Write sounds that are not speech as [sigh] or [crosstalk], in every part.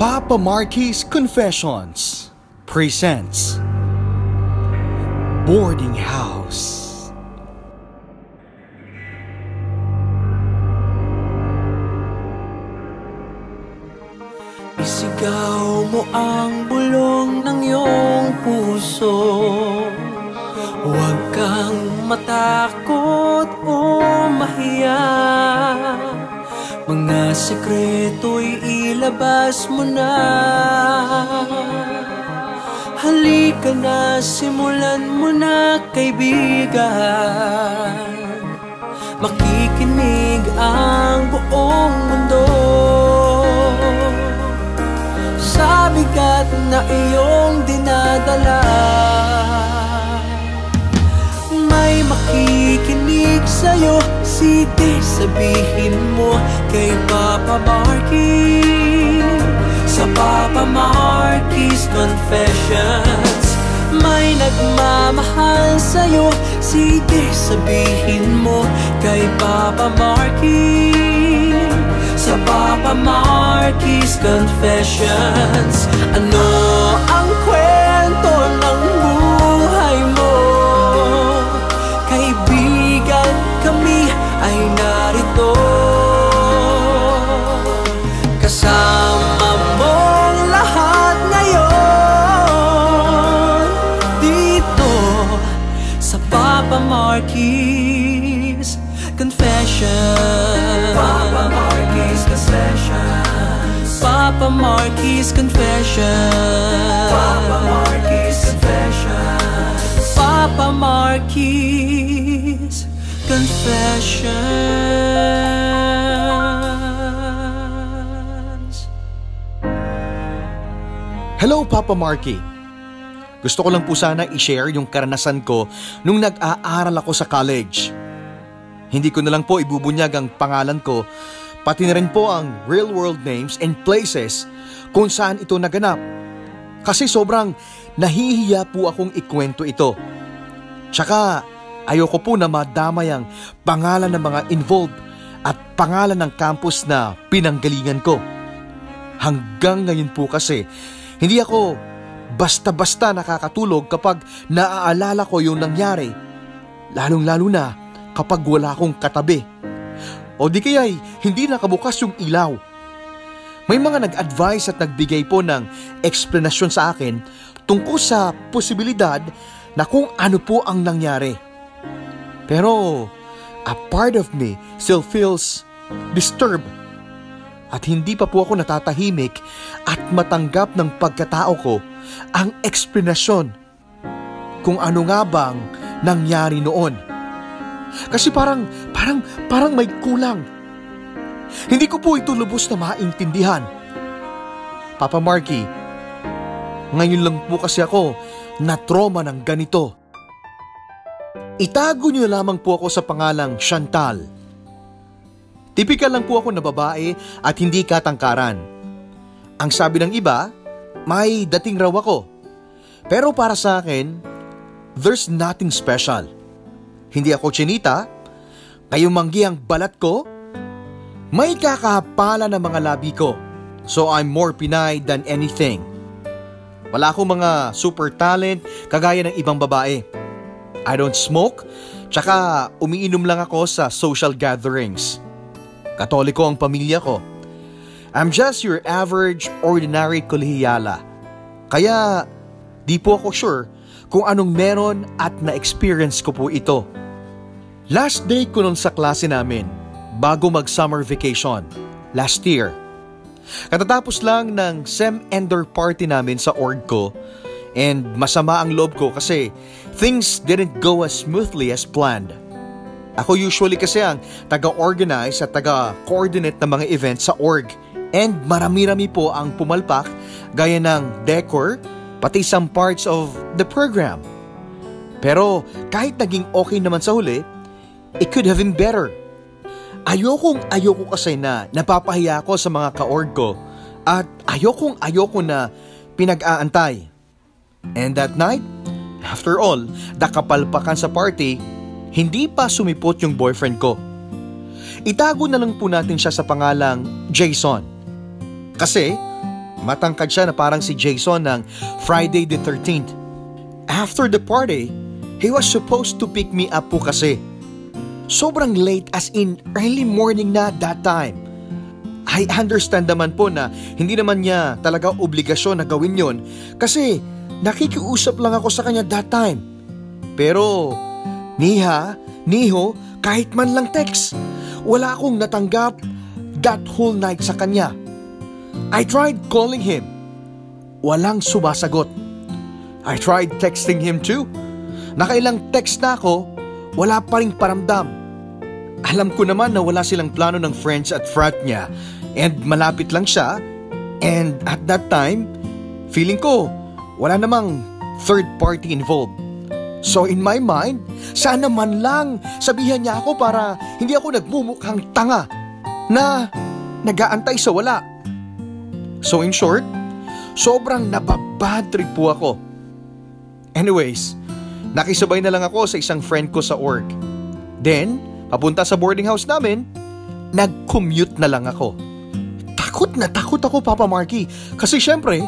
Papa Marquis Confessions presents Boarding House. Isigaw mo ang bulong ng iyong puso Huwag kang matakot o mahiya Mga sekreto'y ilabas mo na. Halika na, simulan mo na kaibigan. Makikinig ang buong mundo. Sa bigat na iyong dinadala May makikinig sa'yo Sige, sabihin mo kay Papa Marky Sa Papa Marky's Confessions May nagmamahal sa'yo. Sige, sabihin mo kay Papa Marky Sa Papa Marky's Confessions Ano ang kwento ng buhay Papa Marquis Confessions Papa Marquis Confessions Papa Marquis Confessions Hello Papa Marky. Gusto ko lang po sana i-share yung karanasan ko nung nag-aaral ako sa college. Hindi ko na lang po ibubunyag ang pangalan ko, pati na rin po ang real world names and places kung saan ito naganap. Kasi sobrang nahihiya po akong ikwento ito. Tsaka ayoko po na madamay ang pangalan ng mga involved at pangalan ng campus na pinanggalingan ko. Hanggang ngayon po kasi, hindi ako basta-basta nakakatulog kapag naaalala ko yung nangyari. Lalong-lalo na kapag wala akong katabi. O di kaya'y hindi nakabukas yung ilaw. May mga nag-advise at nagbigay po ng eksplanasyon sa akin tungkol sa posibilidad na kung ano po ang nangyari. Pero a part of me still feels disturbed at hindi pa po ako natatahimik at matanggap ng pagkatao ko ang eksplanasyon kung ano nga bang nangyari noon. Kasi parang, parang, parang may kulang. Hindi ko po ito lubos na maintindihan. Papa Marky, ngayon lang po kasi ako na trauma ng ganito. Itago niyo lamang po ako sa pangalang Chantal. Tipikal lang po ako na babae at hindi katangkaran. Ang sabi ng iba, may dating raw ako. Pero para sa akin, there's nothing special. Hindi ako chinita, kayumanggi ang balat ko, may kakahapala ng mga labi ko. So I'm more Pinay than anything. Wala akong mga super talent kagaya ng ibang babae. I don't smoke, tsaka umiinom lang ako sa social gatherings. Katoliko ang pamilya ko. I'm just your average, ordinary kolehiyala. Kaya di po ako sure kung anong meron at na-experience ko po ito. Last day ko nun sa klase namin, bago mag-summer vacation, last year. Katatapos lang ng sem-ender party namin sa org ko and masama ang loob ko kasi things didn't go as smoothly as planned. Ako usually kasi ang taga-organize at taga-coordinate ng mga events sa org and marami-rami po ang pumalpak gaya ng decor pati some parts of the program. Pero kahit naging okay naman sa huli, it could have been better. Ayokong ayoko kasi na napapahiya ako sa mga ka-org ko at ayokong ayoko na pinag-aantay. And that night, after all, nakapalpakan sa party, hindi pa sumipot yung boyfriend ko. Itago na lang po natin siya sa pangalang Jason. Kasi Matangkad siya na parang si Jason ng Friday the 13th. After the party, he was supposed to pick me up po kasi. Sobrang late as in early morning na that time. I understand naman po na hindi naman niya talaga obligasyon na gawin yon kasi nakikiusap lang ako sa kanya that time. Pero, Niha, Niho, kahit man lang text, wala akong natanggap that whole night sa kanya. I tried calling him. Walang sumasagot. I tried texting him too. Nakailang text na ako, wala pa ring paramdam. Alam ko naman na wala silang plano ng friends at frat niya and malapit lang siya and at that time, feeling ko wala namang third party involved. So in my mind, sana man lang sabihan niya ako para hindi ako nagmumukhang tanga na nagaantay sa wala. So in short, sobrang nababad trip po ako. Anyways, nakisabay na lang ako sa isang friend ko sa org. Then, papunta sa boarding house namin, nag-commute na lang ako. Takot na takot ako, Papa Marky, kasi syempre,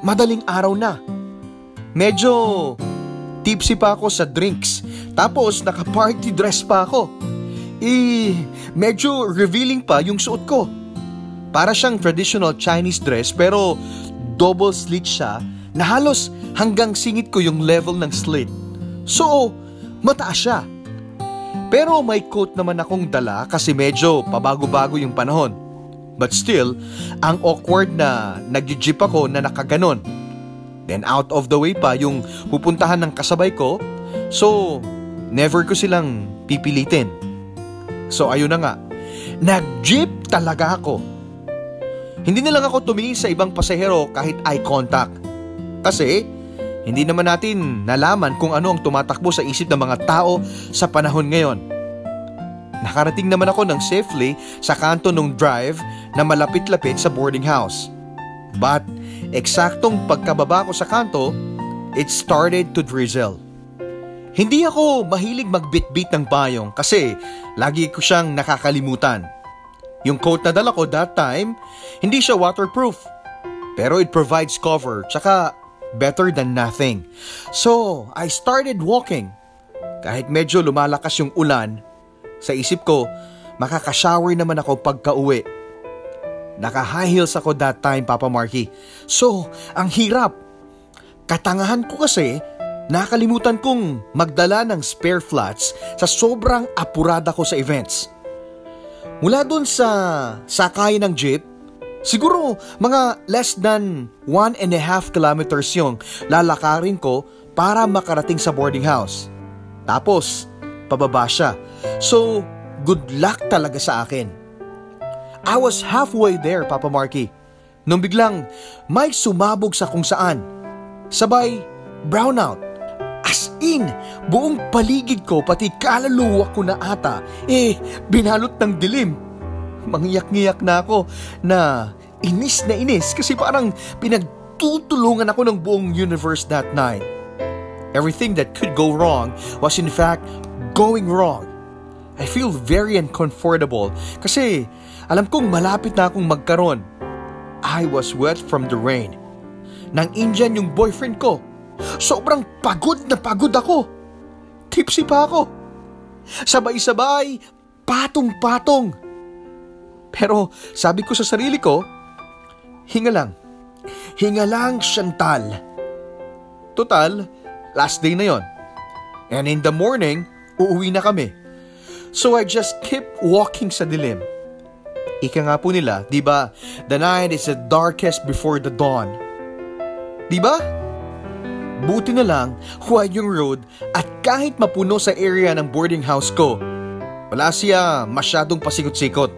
madaling araw na. Medyo tipsy pa ako sa drinks, tapos naka-party dress pa ako. Eh, medyo revealing pa yung suot ko. Para siyang traditional Chinese dress pero double slit siya na halos hanggang singit ko yung level ng slit. So, mataas siya. Pero may coat naman akong dala kasi medyo pabago-bago yung panahon. But still, ang awkward na nag-jeep ako na nakaganon. Then out of the way pa yung pupuntahan ng kasabay ko. So, never ko silang pipilitin. So ayun na nga, nag-jeep talaga ako. Hindi na lang ako tumingin sa ibang pasahero kahit eye contact. Kasi hindi naman natin nalaman kung ano ang tumatakbo sa isip ng mga tao sa panahon ngayon. Nakarating naman ako ng safely sa kanto ng drive na malapit-lapit sa boarding house. But eksaktong pagkababa ko sa kanto, it started to drizzle. Hindi ako mahilig magbitbit ng bayong kasi lagi ko siyang nakakalimutan. Yung coat na dala ko that time, hindi siya waterproof. Pero it provides cover, tsaka better than nothing. So, I started walking. Kahit medyo lumalakas yung ulan, sa isip ko, makakashower naman ako pagka uwi. Naka-high heels ako that time, Papa Marky. So, ang hirap. Katangahan ko kasi Nakalimutan kong magdala ng spare flats sa sobrang apurada ko sa events. Mula doon sa sakay ng jeep, siguro mga less than one and a half kilometers yung lalakarin ko para makarating sa boarding house. Tapos, pababa siya. So, good luck talaga sa akin. I was halfway there, Papa Marky. Nung biglang may sumabog sa kung saan. Sabay, brownout. As in, buong paligid ko pati kaluluwa ko na ata, eh, binalot ng dilim. Mangyak-ngiyak na ako na inis na inis kasi parang pinagtutulungan ako ng buong universe that night. Everything that could go wrong was in fact going wrong. I feel very uncomfortable kasi alam kong malapit na akong magkaroon. I was wet from the rain. Nang Indian yung boyfriend ko Sobrang pagod na pagod ako. Tipsy pa ako. Sabay-sabay, patong-patong. Pero sabi ko sa sarili ko, hinga lang. Hinga lang, Chantal. Total, last day na yon. And in the morning, uuwi na kami. So I just kept walking sa dilim. Ika nga po nila, di ba? The night is the darkest before the dawn. Di ba? Buti na lang, wide yung road at kahit mapuno sa area ng boarding house ko, wala siya masyadong pasikot-sikot.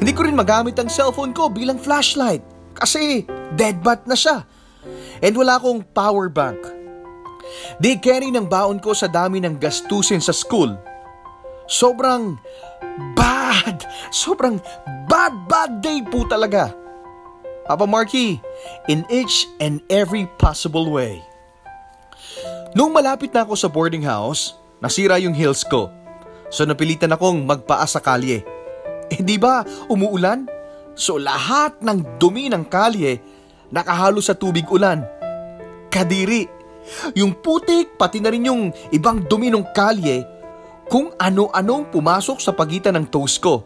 Hindi ko rin magamit ang cellphone ko bilang flashlight kasi dead bat na siya. And wala akong power bank. Di carry ng baon ko sa dami ng gastusin sa school. Sobrang bad, sobrang bad bad day po talaga. Papa Marky, in each and every possible way. Nung malapit na ako sa boarding house, nasira yung heels ko. So napilitan akong magpaa sa kalye. Eh di ba umuulan? So lahat ng dumi ng kalye nakahalo sa tubig ulan. Kadiri, yung putik pati na rin yung ibang dumi ng kalye kung ano-anong pumasok sa pagitan ng toes ko.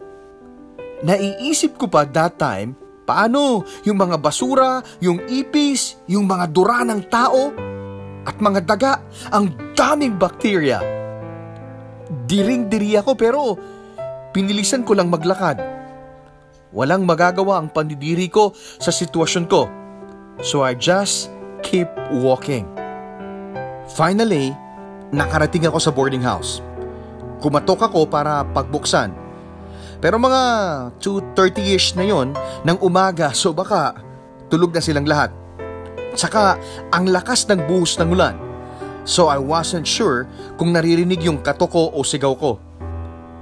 Naiisip ko pa that time, paano yung mga basura, yung ipis, yung mga dura ng tao, at mga daga, ang daming bakterya. Diring-diri ako pero pinilisan ko lang maglakad. Walang magagawa ang pandidiri ko sa sitwasyon ko. So I just keep walking. Finally, nakarating ako sa boarding house. Kumatok ako para pagbuksan. Pero mga 2.30ish na yon ng umaga so baka tulog na silang lahat. Tsaka ang lakas ng buhos ng ulan. So I wasn't sure kung naririnig yung katoko o sigaw ko.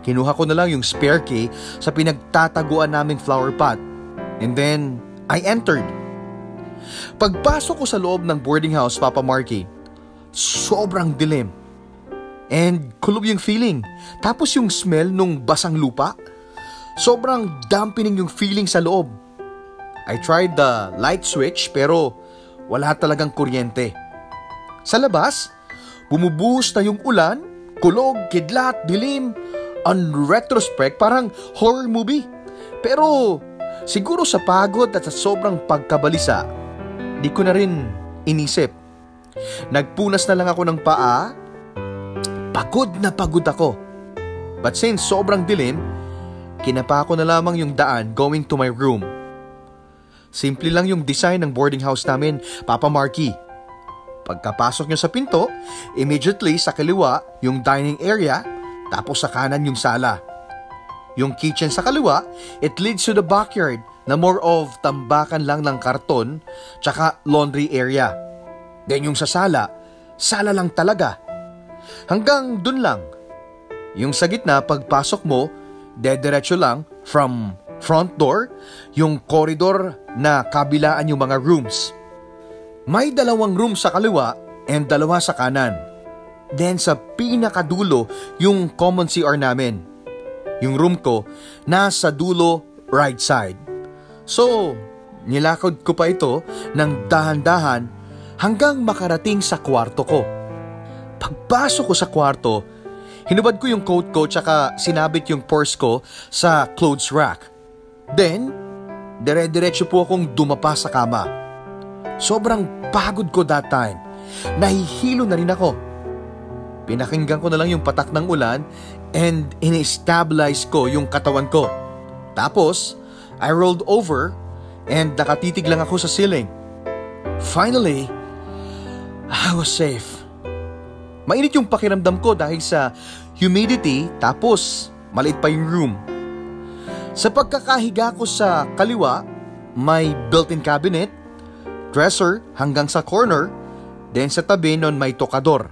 Kinuha ko na lang yung spare key sa pinagtataguan naming flower pot. And then, I entered. Pagpasok ko sa loob ng boarding house, Papa Marky, sobrang dilim. And kulob yung feeling. Tapos yung smell nung basang lupa. Sobrang dampening yung feeling sa loob. I tried the light switch pero wala talagang kuryente. Sa labas, bumubuhos na yung ulan, kulog, kidlat, dilim, on retrospect, parang horror movie. Pero siguro sa pagod at sa sobrang pagkabalisa, di ko na rin inisip. Nagpunas na lang ako ng paa. Pagod na pagod ako. But since sobrang dilim, kinapa ko na lamang yung daan going to my room. Simple lang yung design ng boarding house namin, Papa Marky. Pagkapasok nyo sa pinto, immediately sa kaliwa yung dining area tapos sa kanan yung sala. Yung kitchen sa kaliwa, it leads to the backyard na more of tambakan lang ng karton tsaka laundry area. Then yung sa sala, sala lang talaga. Hanggang dun lang. Yung sa gitna, pagpasok mo, dediretso lang from front door, yung corridor na kabilaan yung mga rooms. May dalawang room sa kaliwa and dalawa sa kanan. Then sa pinakadulo, yung common CR namin. Yung room ko, nasa dulo right side. So, nilakad ko pa ito ng dahan-dahan hanggang makarating sa kwarto ko. Pagpasok ko sa kwarto, hinubad ko yung coat ko tsaka sinabit yung purse ko sa clothes rack. Then, dire-diretso po akong dumapa sa kama. Sobrang pagod ko that time. Nahihilo na rin ako. Pinakinggan ko na lang yung patak ng ulan and in-stabilize ko yung katawan ko. Tapos, I rolled over and nakatitig lang ako sa ceiling. Finally, I was safe. Mainit yung pakiramdam ko dahil sa humidity tapos maliit pa yung room. Sa pagkakahiga ko sa kaliwa, may built-in cabinet, dresser hanggang sa corner, then sa tabi nun may tokador.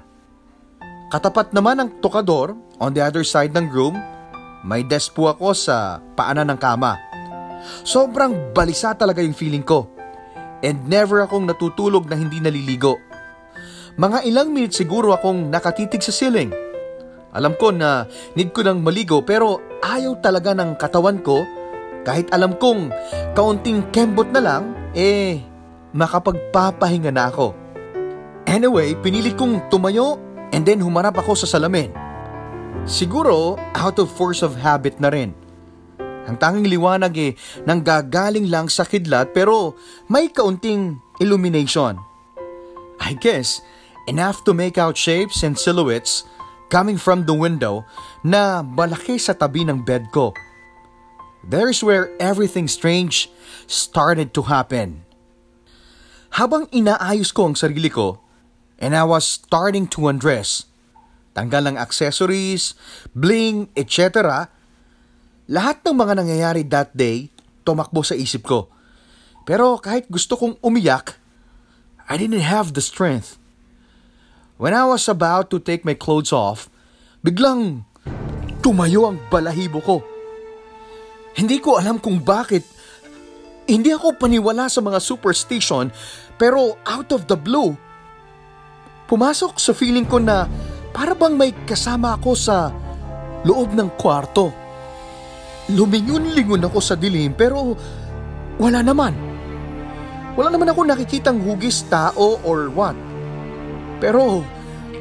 Katapat naman ng tokador, on the other side ng room, may desk po ako sa paanan ng kama. Sobrang balisa talaga yung feeling ko. And never akong natutulog na hindi naliligo. Mga ilang minutes siguro akong nakatitig sa ceiling. Alam ko na need ko nang maligo pero ayaw talaga ng katawan ko kahit alam kong kaunting kembot na lang, eh makapagpapahinga na ako. Anyway, pinilit kong tumayo And then humarap ako sa salamin. Siguro out of force of habit na rin. Ang tanging liwanag eh nang gagaling lang sa kidlat pero may kaunting illumination. I guess enough to make out shapes and silhouettes coming from the window na malaki sa tabi ng bed ko. There's where everything strange started to happen. Habang inaayos ko ang sarili ko, and I was starting to undress. Tanggal ng accessories, bling, etc. Lahat ng mga nangyayari that day, tumakbo sa isip ko. Pero kahit gusto kong umiyak, I didn't have the strength. When I was about to take my clothes off, biglang tumayo ang balahibo ko. Hindi ko alam kung bakit. Hindi ako paniwala sa mga superstition pero out of the blue, Pumasok sa feeling ko na para bang may kasama ako sa loob ng kwarto. Lumingon-lingon ako sa dilim pero wala naman. Wala naman ako nakikitang hugis tao or what. Pero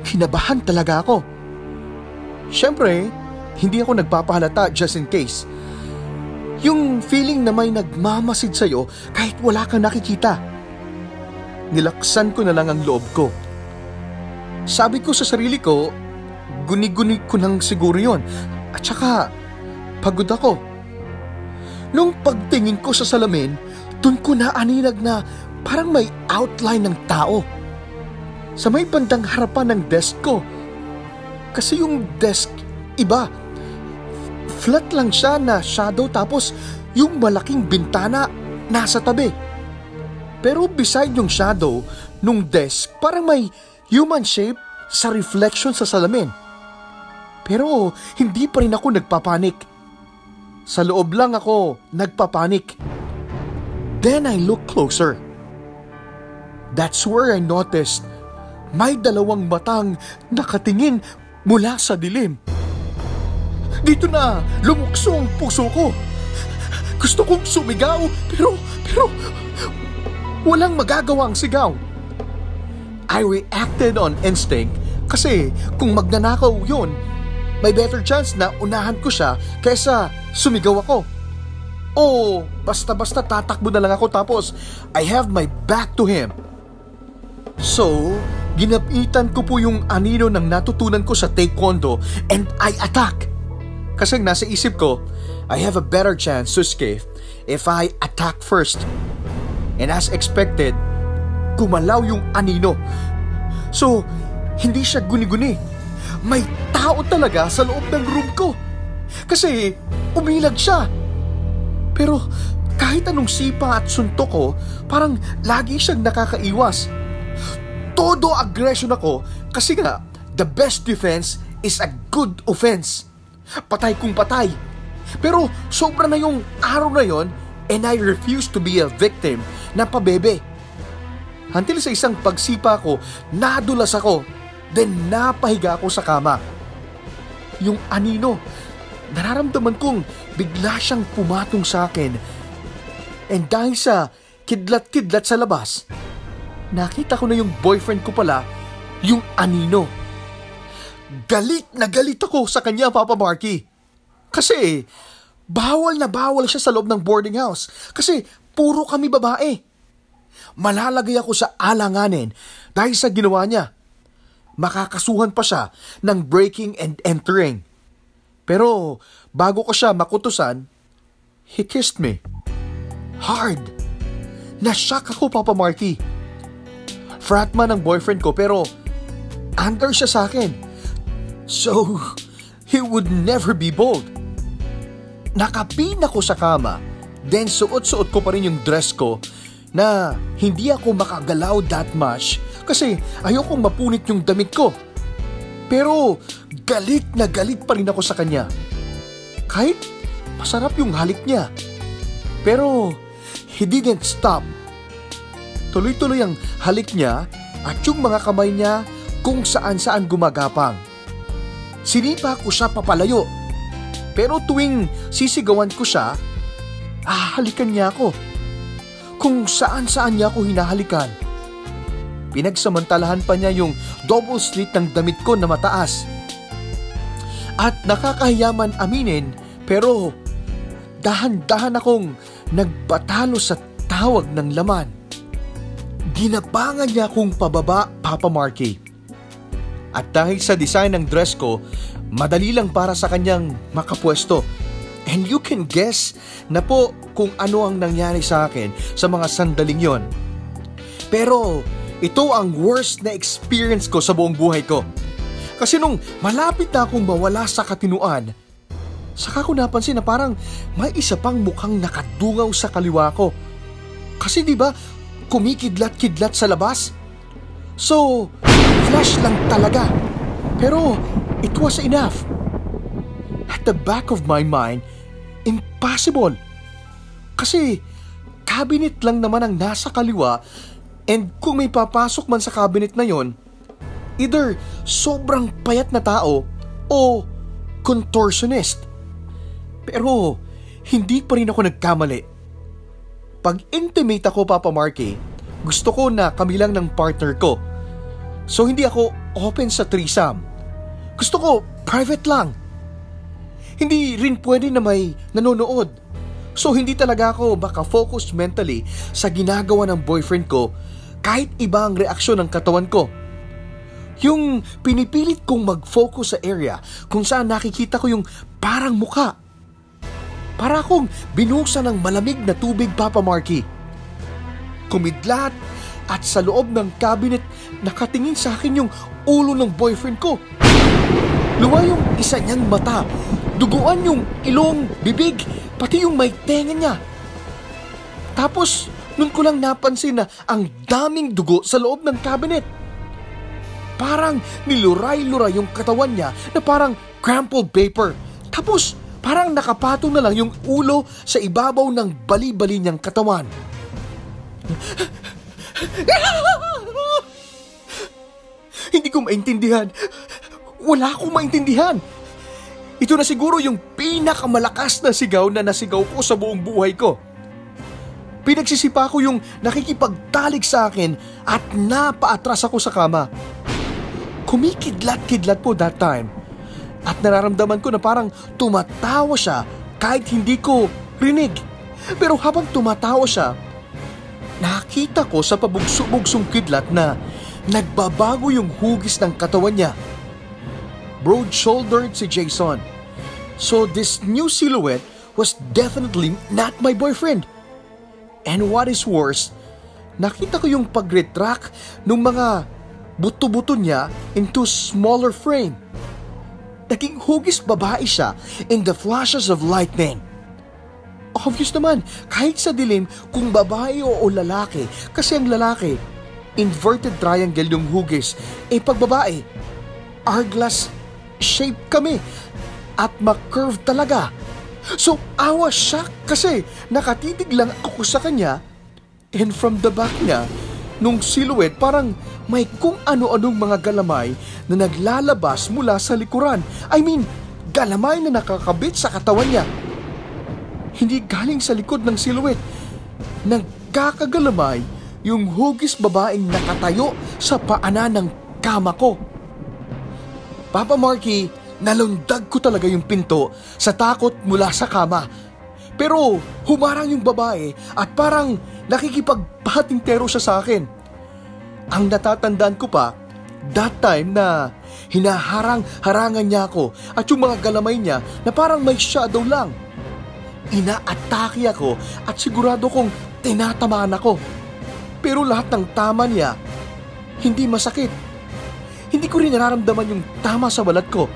kinabahan talaga ako. Siyempre, hindi ako nagpapahalata just in case. Yung feeling na may nagmamasid sa'yo kahit wala kang nakikita. Nilaksan ko na lang ang loob ko. Sabi ko sa sarili ko, guni-guni ko nang siguro yon. At saka, pagod ako. Nung pagtingin ko sa salamin, dun ko na aninag na parang may outline ng tao. Sa may bandang harapan ng desk ko. Kasi yung desk, iba. Flat lang siya na shadow tapos yung malaking bintana nasa tabi. Pero beside yung shadow nung desk, parang may human shape sa reflection sa salamin. Pero hindi pa rin ako nagpapanik. Sa loob lang ako nagpapanik. Then I look closer. That's where I noticed may dalawang matang nakatingin mula sa dilim. Dito na lumukso ang puso ko. Gusto kong sumigaw pero, pero walang magagawa ang sigaw. I reacted on instinct kasi kung magnanakaw yun, may better chance na unahan ko siya kaysa sumigaw ako. O basta-basta tatakbo na lang ako tapos I have my back to him. So, ginapitan ko po yung anino ng natutunan ko sa taekwondo and I attack. Kasi nasa isip ko, I have a better chance to escape if I attack first. And as expected, gumalaw yung anino. So, hindi siya guni-guni. May tao talaga sa loob ng room ko. Kasi umilag siya. Pero kahit anong sipa at suntok ko, parang lagi siyang nakakaiwas. Todo aggression ako kasi nga, the best defense is a good offense. Patay kung patay. Pero sobra na yung araw na yon and I refuse to be a victim na pabebe. Until sa isang pagsipa ko, nadulas ako, then napahiga ako sa kama. Yung anino, nararamdaman kong bigla siyang pumatong sa akin. And dahil sa kidlat-kidlat sa labas, nakita ko na yung boyfriend ko pala, yung anino. Galit na galit ako sa kanya, Papa Marky. Kasi, bawal na bawal siya sa loob ng boarding house. Kasi, puro kami babae malalagay ako sa alanganin dahil sa ginawa niya. Makakasuhan pa siya ng breaking and entering. Pero bago ko siya makutusan, he kissed me. Hard. Nashock ako, Papa Marky. Fratman ang boyfriend ko pero under siya sa akin. So, he would never be bold. Nakapin ako sa kama, then suot-suot ko pa rin yung dress ko na hindi ako makagalaw that much kasi ayokong mapunit yung damit ko. Pero galit na galit pa rin ako sa kanya. Kahit masarap yung halik niya. Pero he didn't stop. Tuloy-tuloy ang halik niya at yung mga kamay niya kung saan-saan gumagapang. Sinipa ko siya papalayo. Pero tuwing sisigawan ko siya, ah, halikan niya ako kung saan-saan niya ako hinahalikan. Pinagsamantalahan pa niya yung double slit ng damit ko na mataas. At nakakahiyaman aminin pero dahan-dahan akong nagpatalo sa tawag ng laman. Ginabangan niya akong pababa, Papa Marky. At dahil sa design ng dress ko, madali lang para sa kanyang makapwesto. And you can guess na po kung ano ang nangyari sa akin sa mga sandaling yon. Pero ito ang worst na experience ko sa buong buhay ko. Kasi nung malapit na akong mawala sa katinuan, saka ko napansin na parang may isa pang mukhang nakadungaw sa kaliwa ko. Kasi di ba kumikidlat-kidlat sa labas? So, flash lang talaga. Pero it was enough. At the back of my mind, Impossible! Kasi cabinet lang naman ang nasa kaliwa and kung may papasok man sa cabinet na yon, either sobrang payat na tao o contortionist. Pero hindi pa rin ako nagkamali. Pag intimate ako, Papa Marky, gusto ko na kami lang ng partner ko. So hindi ako open sa threesome. Gusto ko private lang. Hindi rin pwede na may nanonood. So hindi talaga ako makafocus mentally sa ginagawa ng boyfriend ko kahit iba ang reaksyon ng katawan ko. Yung pinipilit kong mag-focus sa area kung saan nakikita ko yung parang muka. Para akong binusa ng malamig na tubig, Papa Marky. Kumidlat at sa loob ng cabinet nakatingin sa akin yung ulo ng boyfriend ko. Luwa yung isa niyang mata, duguan yung ilong, bibig, pati yung may tenga niya. Tapos, nun ko lang napansin na ang daming dugo sa loob ng cabinet. Parang niluray-luray yung katawan niya na parang crumpled paper. Tapos, parang nakapatong na lang yung ulo sa ibabaw ng bali-bali niyang katawan. [laughs] Hindi ko maintindihan. Wala akong maintindihan. Ito na siguro yung pinakamalakas na sigaw na nasigaw ko sa buong buhay ko. Pinagsisipa ko yung nakikipagtalik sa akin at napaatras ako sa kama. Kumikidlat-kidlat po that time. At nararamdaman ko na parang tumatawa siya kahit hindi ko rinig. Pero habang tumatawa siya, nakita ko sa pabugso-bugsong kidlat na nagbabago yung hugis ng katawan niya. Broad-shouldered si Jason. So this new silhouette was definitely not my boyfriend. And what is worse, nakita ko yung pag-retract ng mga buto-buto niya into smaller frame. Naging hugis babae siya in the flashes of lightning. Obvious naman, kahit sa dilim, kung babae o, o lalaki, kasi ang lalaki, inverted triangle yung hugis, eh pag babae, hourglass shape kami at ma-curve talaga. So, awa siya kasi nakatitig lang ako sa kanya and from the back niya, nung silhouette parang may kung ano-anong mga galamay na naglalabas mula sa likuran. I mean, galamay na nakakabit sa katawan niya. Hindi galing sa likod ng silhouette. Nagkakagalamay yung hugis babaeng nakatayo sa paanan ng kama ko. Papa Marky, nalundag ko talaga yung pinto sa takot mula sa kama. Pero humarang yung babae at parang nakikipagpatingtero siya sa akin. Ang natatandaan ko pa, that time na hinaharang-harangan niya ako at yung mga galamay niya na parang may shadow lang. Inaatake ako at sigurado kong tinatamaan ako. Pero lahat ng tama niya, hindi masakit. Hindi ko rin nararamdaman yung tama sa balat ko.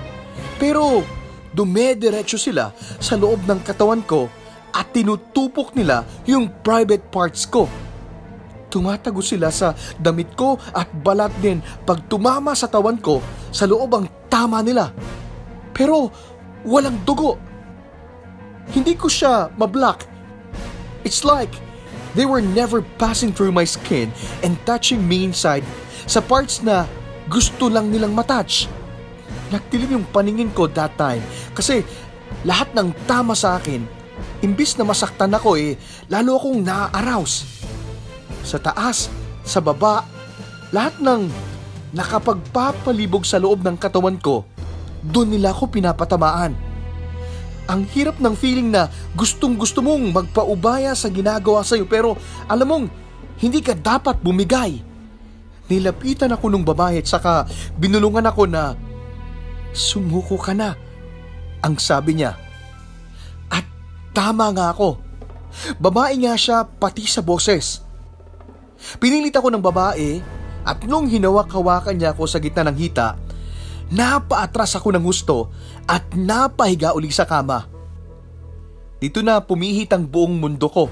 Pero dumediretso sila sa loob ng katawan ko at tinutupok nila yung private parts ko. Tumatago sila sa damit ko at balat din pag tumama sa tawan ko sa loob ang tama nila. Pero walang dugo. Hindi ko siya mablock. It's like they were never passing through my skin and touching me inside sa parts na gusto lang nilang matouch. Nagtilim yung paningin ko that time kasi lahat ng tama sa akin, imbis na masaktan ako eh, lalo akong na-arouse sa taas, sa baba, lahat ng nakapagpapalibog sa loob ng katawan ko, doon nila ako pinapatamaan. Ang hirap ng feeling na gustong gusto mong magpaubaya sa ginagawa sa'yo pero alam mong hindi ka dapat bumigay. Nilapitan ako ng babae at saka binulungan ako na sumuko ka na. Ang sabi niya. At tama nga ako. Babae nga siya pati sa boses. Pinilit ako ng babae at nung hinawak-hawakan niya ako sa gitna ng hita, napaatras ako ng gusto at napahiga uli sa kama. Dito na pumihit ang buong mundo ko.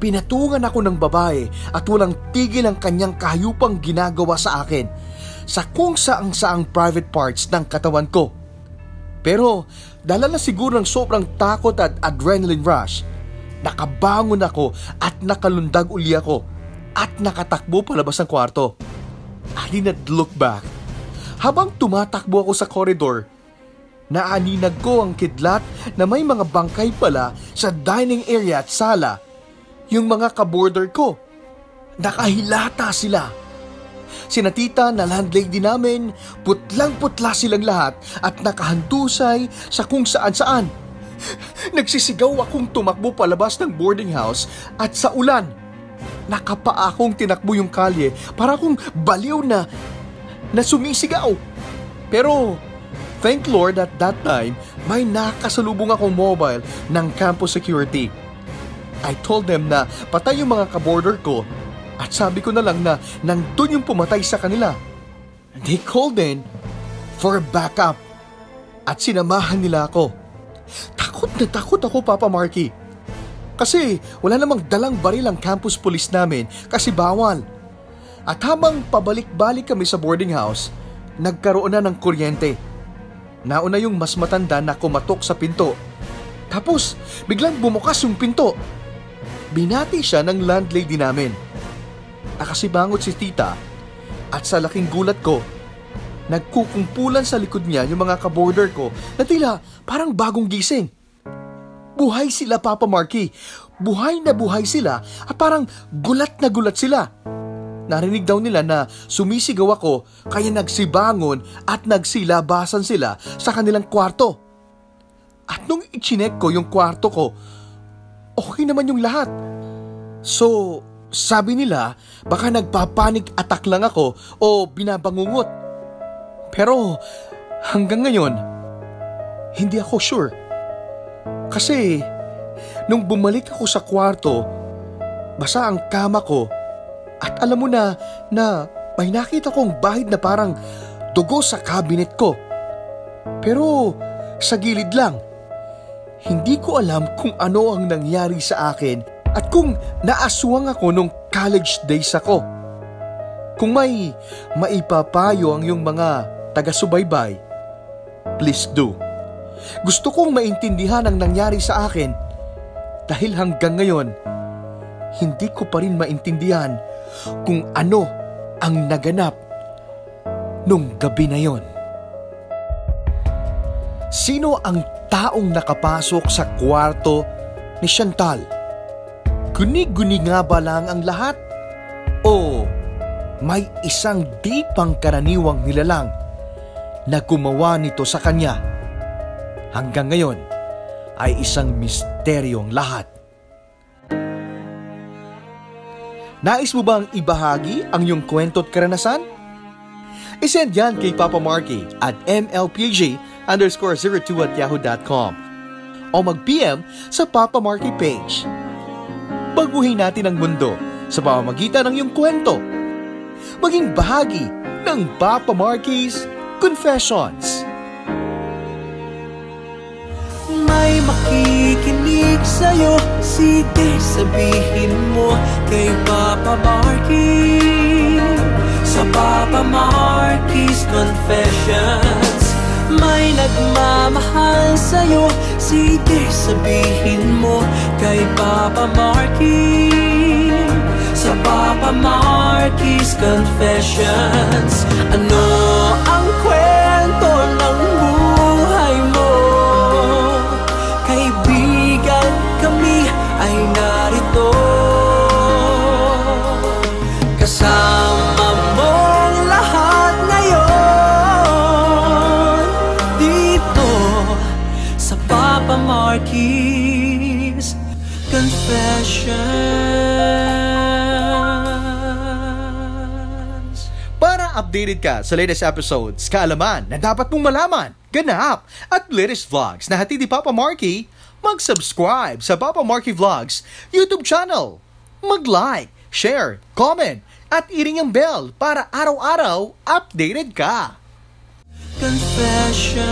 Pinatungan ako ng babae at walang tigil ang kanyang kahayupang ginagawa sa akin sa kung saang saang private parts ng katawan ko. Pero dala na siguro ng sobrang takot at adrenaline rush, nakabangon ako at nakalundag uli ako at nakatakbo palabas ng kwarto. I did not look back. Habang tumatakbo ako sa koridor, naaninag ko ang kidlat na may mga bangkay pala sa dining area at sala, yung mga kaborder ko. nakahilata sila. Sina tita na landlady namin, putlang-putla silang lahat at nakahandusay sa kung saan-saan. Nagsisigaw akong tumakbo palabas ng boarding house at sa ulan. Nakapaa akong tinakbo yung kalye para akong baliw na na sumisigaw. Pero thank Lord at that time may nakasalubong akong mobile ng campus security. I told them na patay yung mga kaborder ko at sabi ko na lang na nandun yung pumatay sa kanila. They called in for backup at sinamahan nila ako. Takot na takot ako, Papa Marky. Kasi wala namang dalang baril ang campus police namin kasi bawal. At habang pabalik-balik kami sa boarding house, nagkaroon na ng kuryente. Nauna yung mas matanda na kumatok sa pinto. Tapos, biglang bumukas yung pinto. Binati siya ng landlady namin Nakasibangot si tita at sa laking gulat ko, nagkukumpulan sa likod niya yung mga kaborder ko na tila parang bagong gising. Buhay sila, Papa Marky. Buhay na buhay sila at parang gulat na gulat sila. Narinig daw nila na sumisigaw ako kaya nagsibangon at nagsilabasan sila sa kanilang kwarto. At nung ichinek ko yung kwarto ko, okay naman yung lahat. So, sabi nila, baka nagpapanik attack lang ako o binabangungot. Pero hanggang ngayon, hindi ako sure. Kasi nung bumalik ako sa kwarto, basa ang kama ko at alam mo na na may nakita kong bahid na parang dugo sa cabinet ko. Pero sa gilid lang. Hindi ko alam kung ano ang nangyari sa akin at kung naaswang ako nung college days ako, kung may maipapayo ang yung mga taga-subaybay, please do. Gusto kong maintindihan ang nangyari sa akin dahil hanggang ngayon, hindi ko pa rin maintindihan kung ano ang naganap nung gabi na yon. Sino ang taong nakapasok sa kwarto ni Chantal? Guni-guni nga ba lang ang lahat? O may isang di pangkaraniwang nilalang na gumawa nito sa kanya? Hanggang ngayon ay isang misteryong lahat. Nais mo bang ibahagi ang iyong kwento at karanasan? Isend yan kay Papa Marky at mlpj underscore 02 at yahoo.com o mag-PM sa Papa Marky page baguhin natin ang mundo sa pamamagitan ng iyong kwento. Maging bahagi ng Papa Marky's Confessions. May makikinig sa'yo, sige sabihin mo kay Papa Marky. Sa Papa Marky's Confessions, may nagmamahal sa'yo, sige sabihin mo kay Papa Marky Sa Papa Marky's Confessions Ano updated ka sa latest episodes, kaalaman na dapat mong malaman, ganap, at latest vlogs na hatid ni Papa Marky, mag-subscribe sa Papa Marky Vlogs YouTube channel. Mag-like, share, comment, at iring ang bell para araw-araw updated ka. Confession